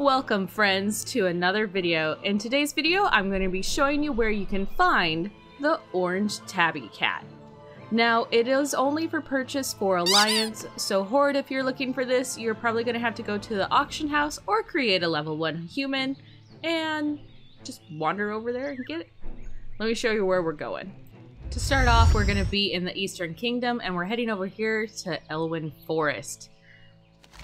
Welcome friends to another video. In today's video I'm going to be showing you where you can find the orange tabby cat. Now it is only for purchase for Alliance, so Horde if you're looking for this you're probably going to have to go to the auction house or create a level 1 human and just wander over there and get it. Let me show you where we're going. To start off we're going to be in the Eastern Kingdom and we're heading over here to Elwynn Forest.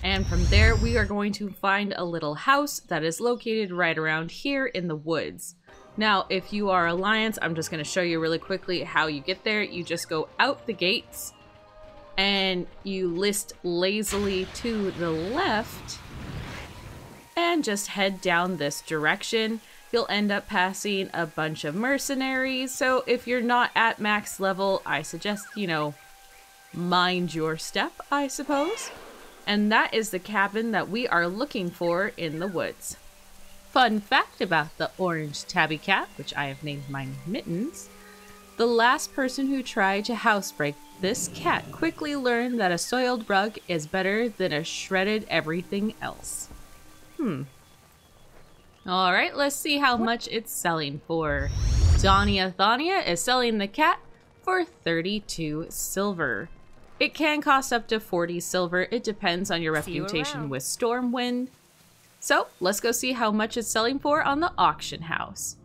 And from there, we are going to find a little house that is located right around here in the woods. Now, if you are Alliance, I'm just going to show you really quickly how you get there. You just go out the gates and you list lazily to the left and just head down this direction. You'll end up passing a bunch of mercenaries. So if you're not at max level, I suggest, you know, mind your step, I suppose and that is the cabin that we are looking for in the woods. Fun fact about the orange tabby cat, which I have named my Mittens, the last person who tried to housebreak this cat quickly learned that a soiled rug is better than a shredded everything else. Hmm. Alright, let's see how much it's selling for. Donni Anthania is selling the cat for 32 silver. It can cost up to 40 silver. It depends on your reputation you with Stormwind. So let's go see how much it's selling for on the auction house.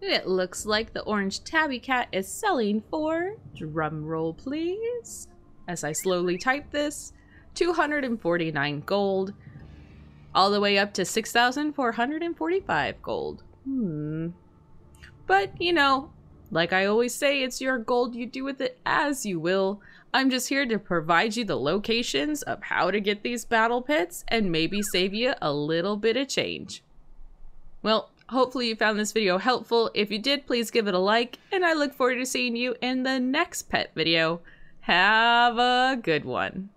It looks like the orange tabby cat is selling for, drum roll please, as I slowly type this, 249 gold, all the way up to 6,445 gold. Hmm. But, you know, like I always say, it's your gold, you do with it as you will. I'm just here to provide you the locations of how to get these battle pets and maybe save you a little bit of change. Well, hopefully you found this video helpful. If you did, please give it a like, and I look forward to seeing you in the next pet video. Have a good one.